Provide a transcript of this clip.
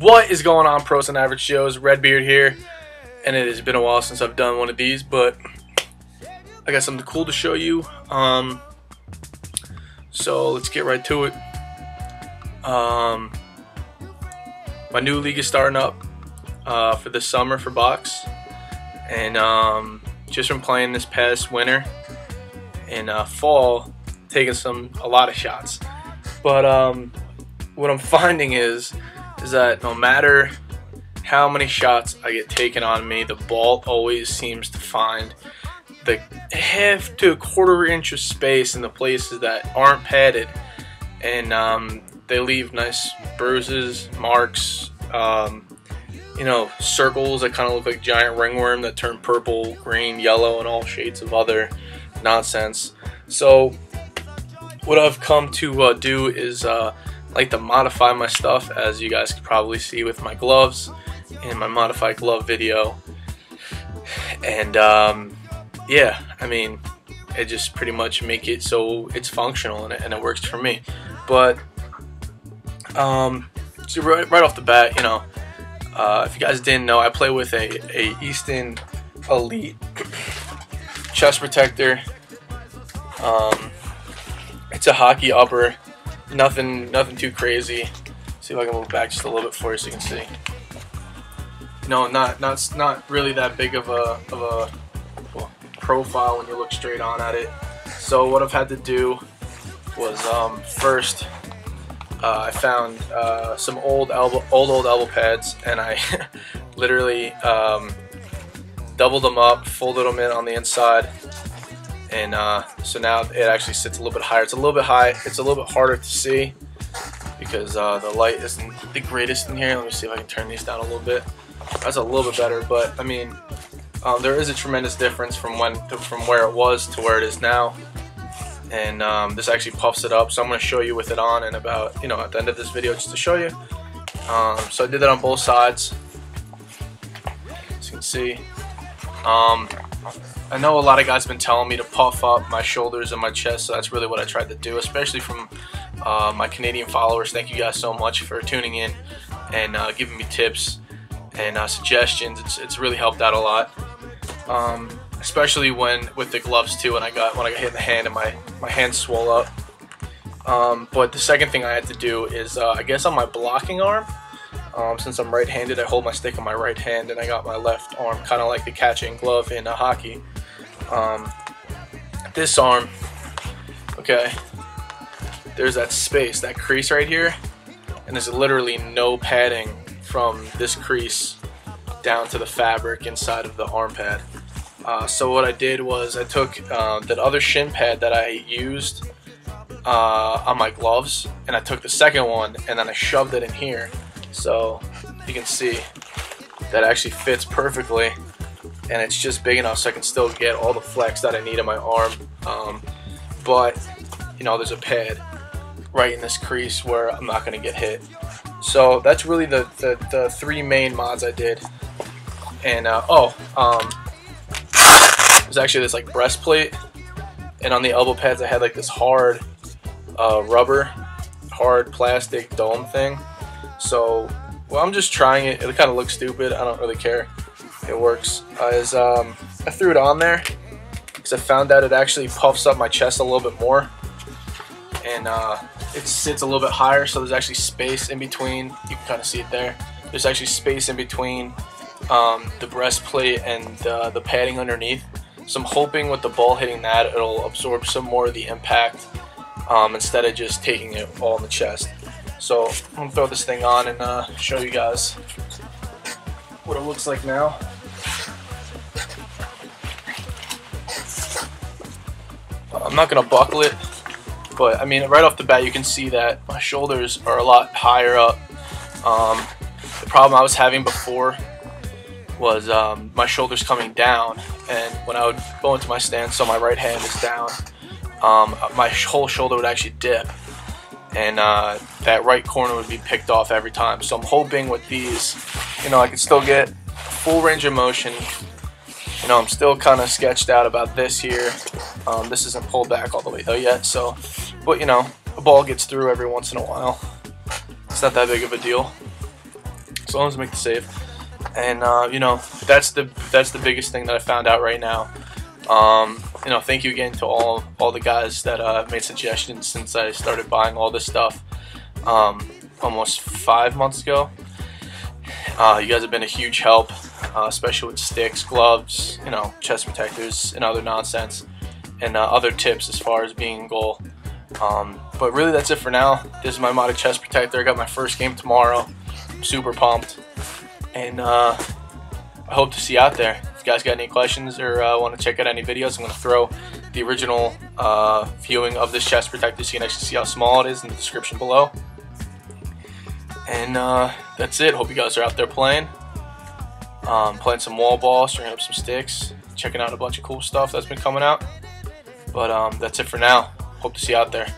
What is going on, pros and average Joes? Redbeard here, and it has been a while since I've done one of these, but I got something cool to show you. Um, so let's get right to it. Um, my new league is starting up uh, for the summer for box, and um, just from playing this past winter and uh, fall, taking some a lot of shots. But um, what I'm finding is is that no matter how many shots I get taken on me, the ball always seems to find the half to a quarter inch of space in the places that aren't padded, and um, they leave nice bruises, marks, um, you know, circles that kind of look like giant ringworm that turn purple, green, yellow, and all shades of other nonsense. So, what I've come to uh, do is uh, like to modify my stuff as you guys can probably see with my gloves in my modified glove video. And um, yeah I mean it just pretty much make it so it's functional and it, and it works for me. But um, so right, right off the bat you know uh, if you guys didn't know I play with a, a Easton Elite chest protector. Um, it's a hockey upper nothing nothing too crazy. See if I can move back just a little bit for you so you can see. No, not not not really that big of a of a profile when you look straight on at it. So what I've had to do was um, first uh, I found uh, some old elbow old old elbow pads and I literally um, doubled them up, folded them in on the inside, and uh, so now it actually sits a little bit higher. It's a little bit high. It's a little bit harder to see because uh, the light isn't the greatest in here. Let me see if I can turn these down a little bit. That's a little bit better, but I mean, um, there is a tremendous difference from when to, from where it was to where it is now. And um, this actually puffs it up, so I'm going to show you with it on and about, you know, at the end of this video just to show you. Um, so I did that on both sides, as you can see. I know a lot of guys have been telling me to puff up my shoulders and my chest, so that's really what I tried to do, especially from uh, my Canadian followers. Thank you guys so much for tuning in and uh, giving me tips and uh, suggestions. It's, it's really helped out a lot, um, especially when with the gloves too. When I got when I got hit in the hand and my my hand swelled up. Um, but the second thing I had to do is, uh, I guess on my blocking arm, um, since I'm right-handed, I hold my stick in my right hand, and I got my left arm kind of like the catching glove in a hockey um, this arm, okay, there's that space, that crease right here, and there's literally no padding from this crease down to the fabric inside of the arm pad. Uh, so what I did was I took uh, that other shin pad that I used uh, on my gloves and I took the second one and then I shoved it in here. So you can see that actually fits perfectly and it's just big enough so I can still get all the flex that I need on my arm. Um, but, you know, there's a pad right in this crease where I'm not going to get hit. So that's really the, the, the, three main mods I did. And, uh, oh, um, there's actually this like breastplate. And on the elbow pads I had like this hard uh, rubber, hard plastic dome thing. So, well, I'm just trying it. It kind of looks stupid. I don't really care it works. Uh, is um, I threw it on there because I found out it actually puffs up my chest a little bit more. And uh, it sits a little bit higher so there's actually space in between. You can kind of see it there. There's actually space in between um, the breastplate and uh, the padding underneath. So I'm hoping with the ball hitting that it'll absorb some more of the impact um, instead of just taking it all in the chest. So I'm gonna throw this thing on and uh, show you guys what it looks like now. I'm not going to buckle it, but I mean, right off the bat, you can see that my shoulders are a lot higher up. Um, the problem I was having before was um, my shoulders coming down, and when I would go into my stance, so my right hand is down, um, my whole shoulder would actually dip, and uh, that right corner would be picked off every time. So I'm hoping with these, you know, I can still get full range of motion. You know, I'm still kind of sketched out about this here. Um, this isn't pulled back all the way though yet, so, but you know, a ball gets through every once in a while. It's not that big of a deal. as long as I make the save. And uh, you know, that's the that's the biggest thing that I found out right now. Um, you know, thank you again to all all the guys that uh, made suggestions since I started buying all this stuff um, almost five months ago. Uh, you guys have been a huge help, uh, especially with sticks, gloves, you know, chest protectors, and other nonsense, and uh, other tips as far as being in goal. Um, but really, that's it for now. This is my modded chest protector. I got my first game tomorrow. I'm super pumped, and uh, I hope to see you out there. Guys got any questions or uh, want to check out any videos, I'm going to throw the original uh, viewing of this chest protector so you can actually see how small it is in the description below. And uh, that's it. Hope you guys are out there playing. Um, playing some wall ball, stringing up some sticks, checking out a bunch of cool stuff that's been coming out. But um, that's it for now. Hope to see you out there.